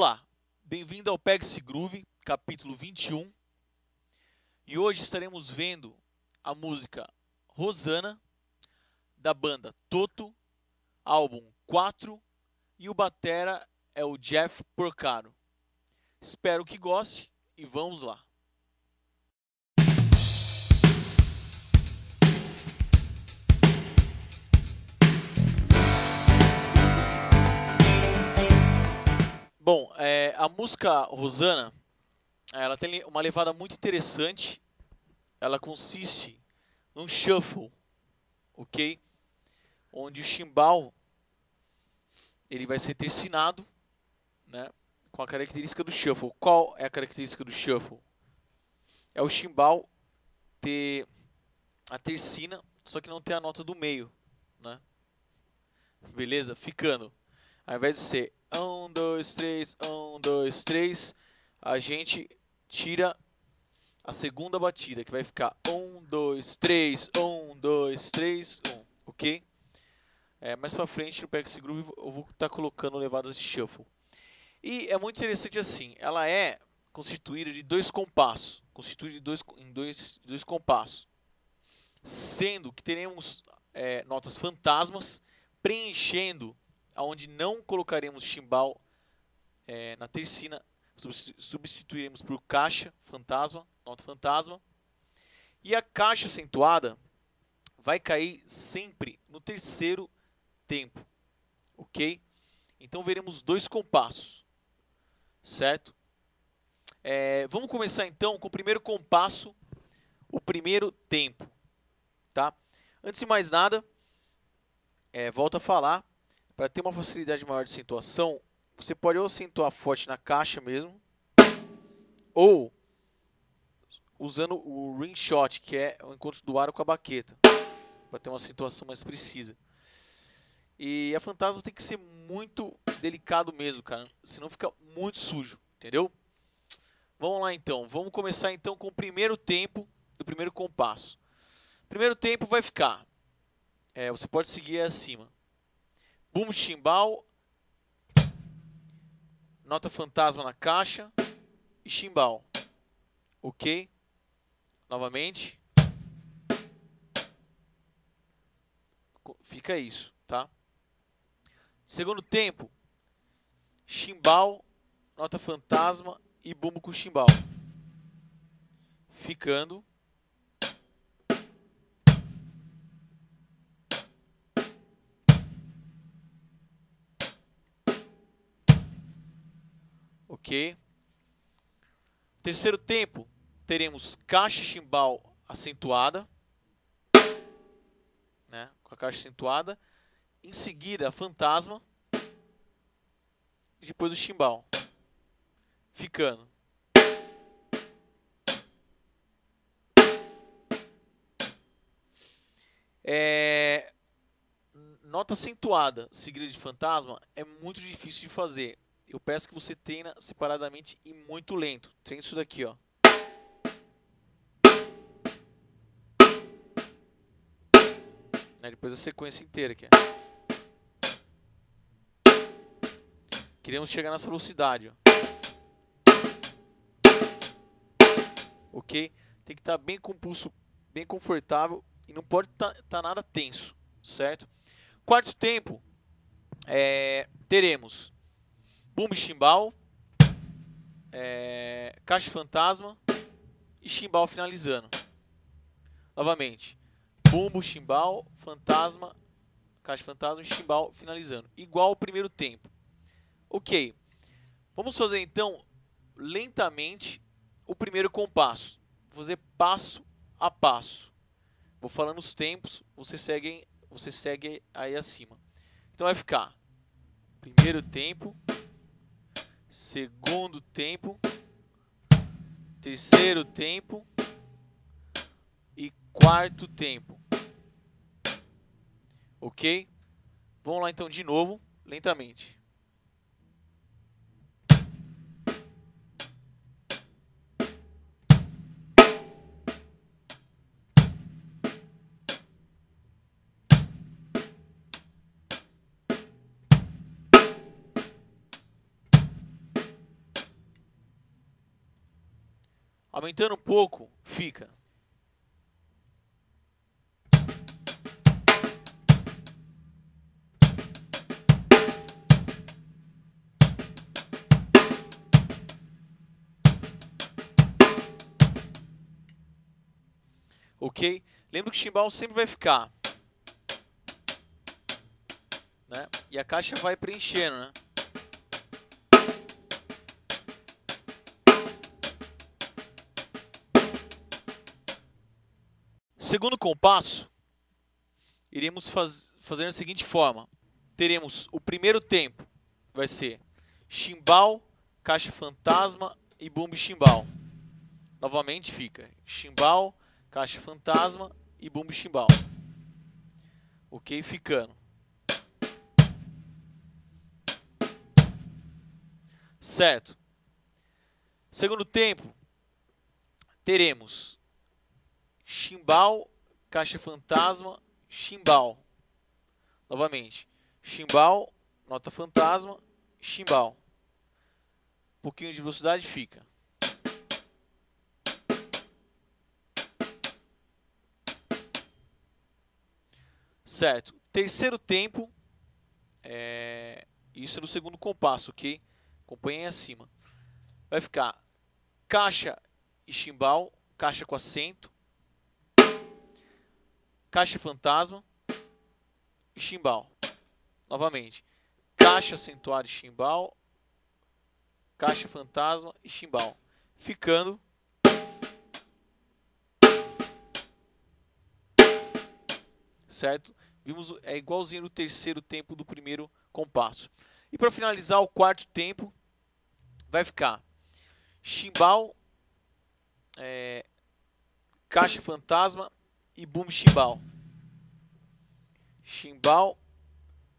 Olá, bem-vindo ao Peg-se Groove, capítulo 21. E hoje estaremos vendo a música Rosana, da banda Toto, álbum 4, e o batera é o Jeff Porcaro. Espero que goste e vamos lá. Bom, é, a música Rosana, ela tem uma levada muito interessante. Ela consiste num shuffle, ok? Onde o chimbal ele vai ser tercinado, né? Com a característica do shuffle. Qual é a característica do shuffle? É o chimbal ter a tercina, só que não ter a nota do meio, né? Beleza? Ficando. Ao invés de ser um, dois, três, um, dois, três, a gente tira a segunda batida, que vai ficar um, dois, três, um, dois, três, um, ok? É, mais pra frente no Pex Groove eu vou estar tá colocando levadas de shuffle. E é muito interessante assim, ela é constituída de dois compassos, constituída de dois, em dois, dois compassos, sendo que teremos é, notas fantasmas preenchendo onde não colocaremos chimbal é, na tercina, substituiremos por caixa fantasma, nota fantasma. E a caixa acentuada vai cair sempre no terceiro tempo, ok? Então veremos dois compassos, certo? É, vamos começar então com o primeiro compasso, o primeiro tempo, tá? Antes de mais nada, é, volto a falar, para ter uma facilidade maior de acentuação, você pode ou acentuar forte na caixa mesmo, ou usando o ring shot, que é o encontro do aro com a baqueta, para ter uma acentuação mais precisa. E a fantasma tem que ser muito delicado mesmo, cara, senão fica muito sujo, entendeu? Vamos lá então, vamos começar então com o primeiro tempo do primeiro compasso. Primeiro tempo vai ficar, é, você pode seguir acima. Boom chimbal. Nota fantasma na caixa. E chimbal. Ok. Novamente. Fica isso, tá? Segundo tempo. Chimbal, nota fantasma e bumbo com chimbal. Ficando Ok. Terceiro tempo, teremos caixa chimbal acentuada. Né, com a caixa acentuada. Em seguida, fantasma. E depois o chimbal. Ficando. É, nota acentuada seguida de fantasma é muito difícil de fazer eu peço que você treina separadamente e muito lento. Treine isso daqui, ó. Aí depois a sequência inteira aqui. Queremos chegar nessa velocidade, ó. Ok? Tem que estar tá bem com o pulso bem confortável e não pode estar tá, tá nada tenso, certo? Quarto tempo, é, teremos Bumbo Chimbal, é, Caixa Fantasma e Chimbal finalizando. Novamente, Bumbo, Chimbal, Fantasma, Caixa Fantasma e Chimbal finalizando. Igual ao primeiro tempo. Ok, vamos fazer então lentamente o primeiro compasso. Vou fazer passo a passo. Vou falando os tempos, você segue, você segue aí acima. Então vai ficar primeiro tempo segundo tempo, terceiro tempo e quarto tempo. Ok? Vamos lá então de novo, lentamente. Aumentando um pouco, fica. Ok? Lembra que o chimbal sempre vai ficar. Né? E a caixa vai preenchendo, né? Segundo compasso, iremos faz, fazer da seguinte forma. Teremos o primeiro tempo, vai ser chimbal, caixa fantasma e bumbo chimbal. Novamente fica chimbal, caixa fantasma e bumbo chimbal. Ok? Ficando. Certo. Segundo tempo, teremos chimbal, caixa fantasma, chimbal. Novamente, chimbal, nota fantasma, chimbal. Um pouquinho de velocidade fica. Certo. Terceiro tempo, é, isso é no segundo compasso, ok? Acompanhem acima. Vai ficar caixa e chimbal, caixa com acento, caixa fantasma e chimbal. Novamente, caixa acentuada e chimbal, caixa fantasma e chimbal. Ficando certo? Vimos é igualzinho no terceiro tempo do primeiro compasso. E para finalizar o quarto tempo, vai ficar chimbal, é, caixa fantasma e boom chimbal. Chimbal,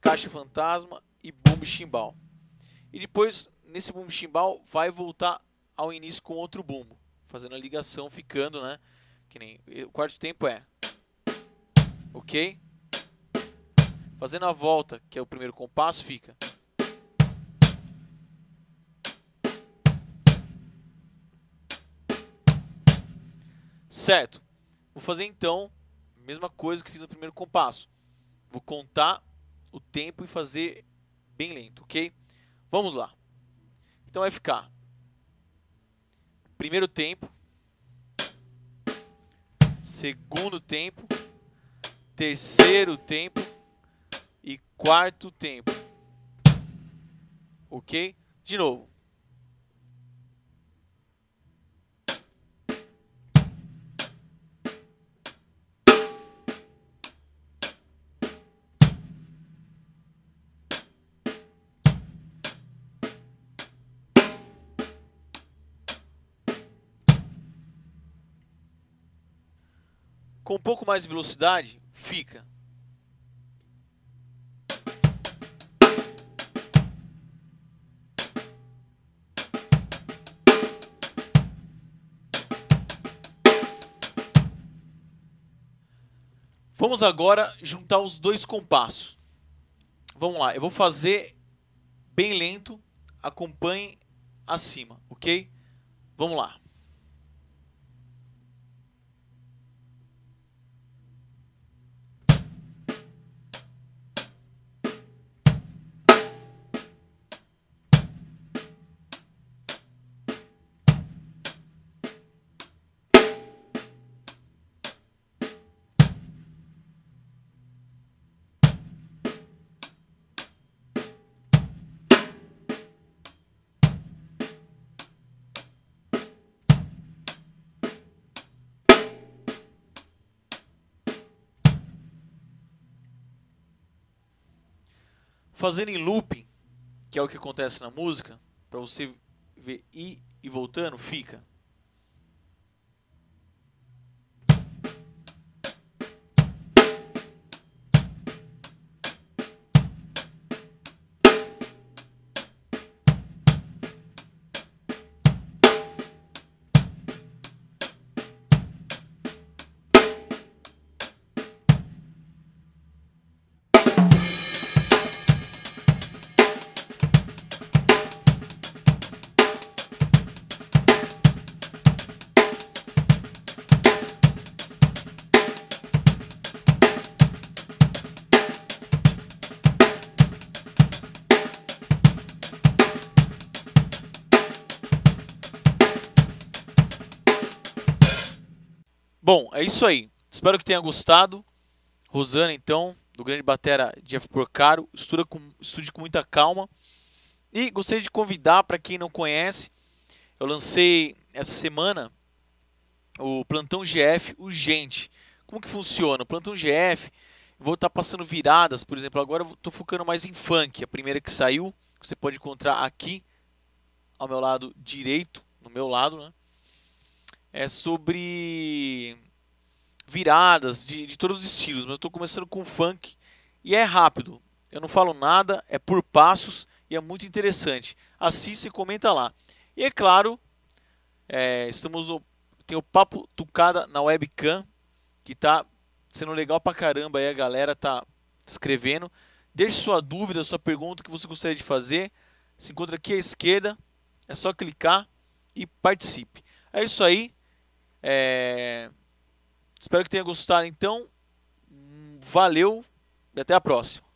caixa fantasma e boom chimbal. E depois, nesse boom chimbal, vai voltar ao início com outro bumbo, fazendo a ligação, ficando, né? Que nem o quarto tempo é ok? Fazendo a volta, que é o primeiro compasso, fica. Certo. Vou fazer então a mesma coisa que fiz no primeiro compasso. Vou contar o tempo e fazer bem lento, ok? Vamos lá. Então vai ficar primeiro tempo, segundo tempo, terceiro tempo e quarto tempo. Ok? De novo. Com um pouco mais de velocidade, fica. Vamos agora juntar os dois compassos. Vamos lá, eu vou fazer bem lento, acompanhe acima, ok? Vamos lá. Fazendo em looping, que é o que acontece na música, para você ver ir e voltando, fica. Bom, é isso aí. Espero que tenha gostado. Rosana, então, do grande batera Jeff Porcaro, estuda com, estude com muita calma. E gostaria de convidar para quem não conhece, eu lancei essa semana o Plantão GF Urgente. Como que funciona? O Plantão GF, vou estar tá passando viradas, por exemplo, agora eu estou focando mais em funk, a primeira que saiu, você pode encontrar aqui ao meu lado direito, no meu lado, né? É sobre viradas de, de todos os estilos, mas estou começando com funk e é rápido. Eu não falo nada, é por passos e é muito interessante. Assista e comenta lá. E é claro, é, estamos no, tem o Papo Tucada na webcam, que tá sendo legal pra caramba aí, a galera tá escrevendo. Deixe sua dúvida, sua pergunta que você gostaria de fazer. Se encontra aqui à esquerda, é só clicar e participe. É isso aí. É... Espero que tenha gostado então. Valeu e até a próxima.